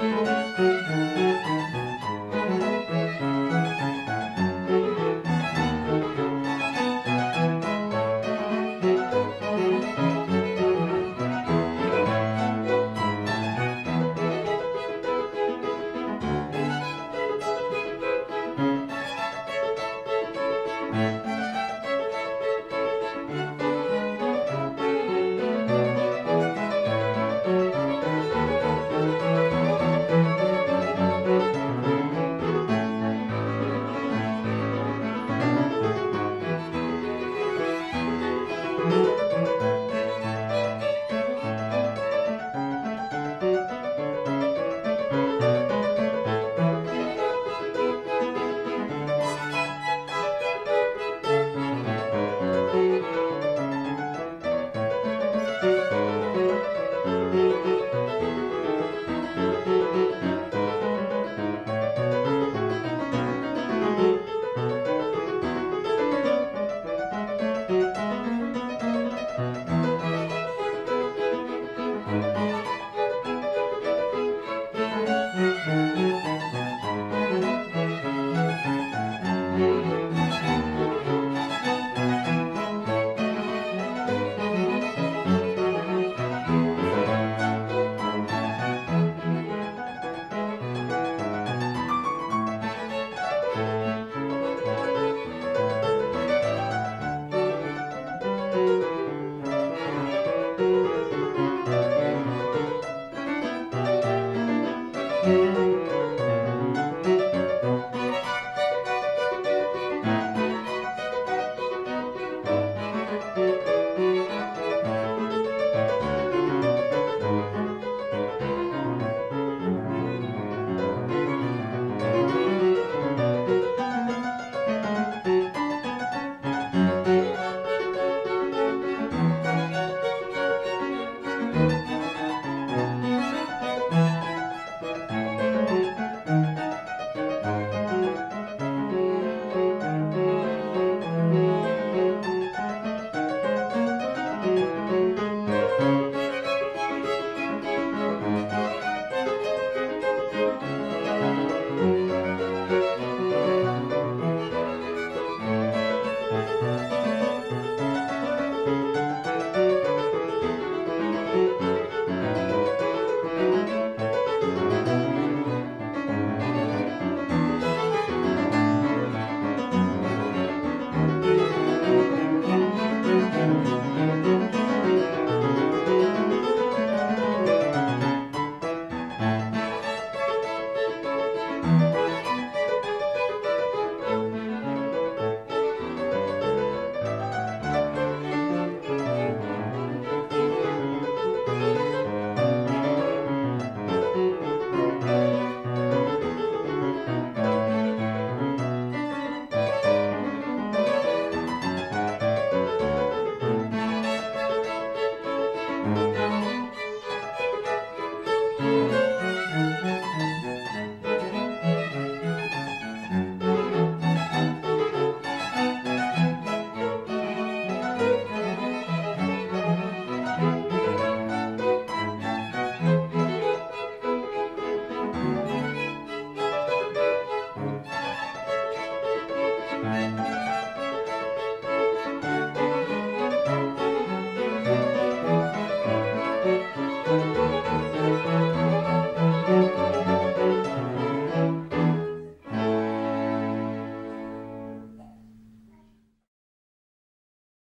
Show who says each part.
Speaker 1: Thank you. Música
Speaker 2: Thank you.